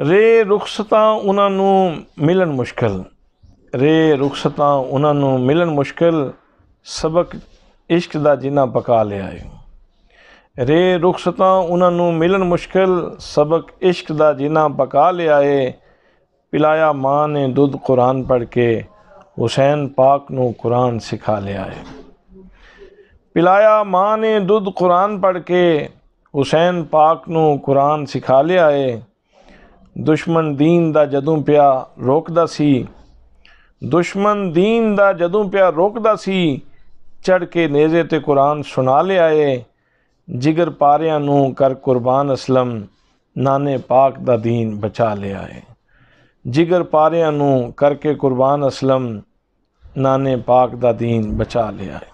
ਰੇ ਰੁਖਸਤਾਂ ਉਹਨਾਂ ਨੂੰ ਮਿਲਣ ਮੁਸ਼ਕਲ। ਰੇ ਰੁਖਸਤਾਂ ਉਹਨਾਂ ਨੂੰ ਮਿਲਣ ਮੁਸ਼ਕਲ ਸਬਕ ਇਸ਼ਕ ਦਾ ਜਿੰਨਾ ਪਕਾ ਲਿਆ ਏ। ਰੇ ਰੁਖਸਤਾਂ ਉਹਨਾਂ ਨੂੰ ਮਿਲਣ ਮੁਸ਼ਕਲ ਸਬਕ ਇਸ਼ਕ ਦਾ ਜਿੰਨਾ ਪਕਾ ਲਿਆ ਏ। ਪਿਲਾਇਆ ਮਾਂ ਨੇ ਦੁੱਧ ਕੁਰਾਨ ਪੜ੍ਹ ਕੇ, ਹੁਸੈਨ ਪਾਕ ਨੂੰ ਕੁਰਾਨ ਸਿਖਾ ਲਿਆ ਏ। ਪਿਲਾਇਆ ਮਾਂ ਨੇ ਦੁੱਧ ਕੁਰਾਨ ਪੜ੍ਹ ਕੇ, ਹੁਸੈਨ ਪਾਕ ਨੂੰ ਕੁਰਾਨ ਸਿਖਾ ਲਿਆ ਏ। ਦੁਸ਼ਮਣ ਦੀਨ ਦਾ ਜਦੋਂ ਪਿਆ ਰੋਕਦਾ ਸੀ ਦੁਸ਼ਮਣ ਦੀਨ ਦਾ ਜਦੋਂ ਪਿਆ ਰੋਕਦਾ ਸੀ ਚੜ ਕੇ ਨੇਜ਼ੇ ਤੇ ਕੁਰਾਨ ਸੁਣਾ ਲਿਆ ਏ ਜਿਗਰ ਪਾਰਿਆਂ ਨੂੰ ਕਰ ਕੁਰਬਾਨ ਅਸਲਮ ਨਾਨੇ ਪਾਕ ਦਾ ਦੀਨ ਬਚਾ ਲਿਆ ਏ ਜਿਗਰ ਪਾਰਿਆਂ ਨੂੰ ਕਰਕੇ ਕੁਰਬਾਨ ਅਸਲਮ ਨਾਨੇ ਪਾਕ ਦਾ ਦੀਨ ਬਚਾ ਲਿਆ ਏ